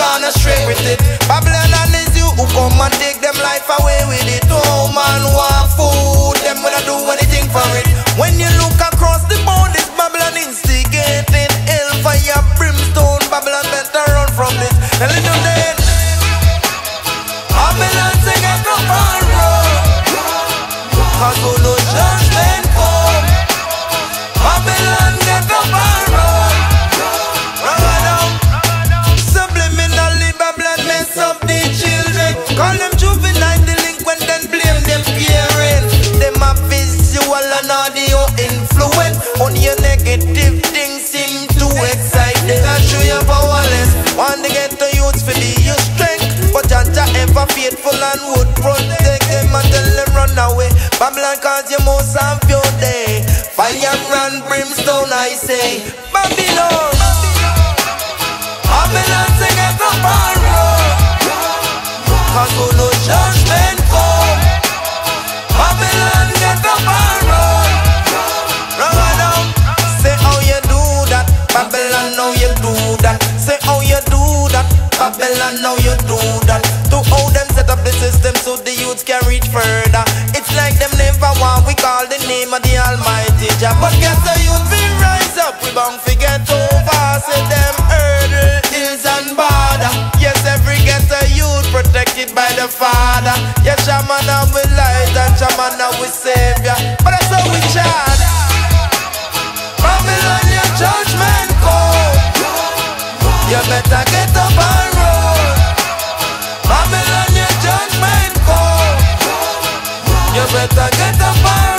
inherit it. Babylon is you who come and take them life away with it. Oh man, want food, them gonna do anything for it. When you look across the board, this Babylon instigating hellfire, brimstone. Babylon better run from this. Tell it to them. Babylon sing it from road. Cause no judgment Ever faithful and would protect them and tell them run away. Babylon cause you most of your day. Fire and brimstone, I say. Can reach further. It's like them never want we call the name of the Almighty Jah. But guess the youth we rise up, we bound to get over. Say them hurdle hills and border. Yes, every ghetto youth protected by the Father. Yes, shaman we light and shaman we savior. But that's how we chant. You better get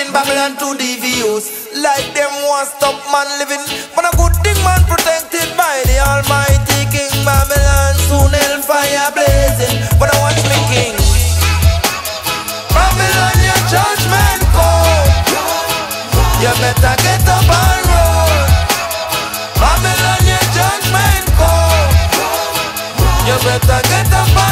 in Babylon to the views. Like them one stop man living, but a good thing man protected by the Almighty King Babylon. Soon hell fire blazing, but I watch me king. Babylon, your judgment come. You better get up and run. Babylon, your judgment come. You better get up and run.